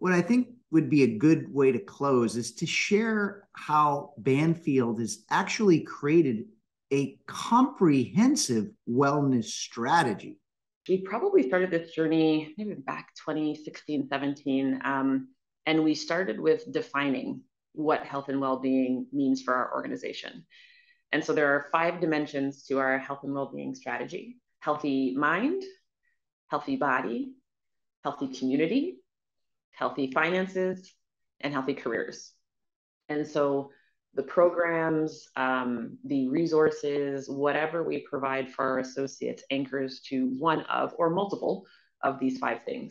what I think would be a good way to close is to share how Banfield has actually created a comprehensive wellness strategy. We probably started this journey maybe back 2016, 17. Um, and we started with defining what health and well being means for our organization. And so there are five dimensions to our health and well being strategy healthy mind, healthy body, healthy community, healthy finances, and healthy careers. And so the programs, um, the resources, whatever we provide for our associates anchors to one of or multiple of these five things.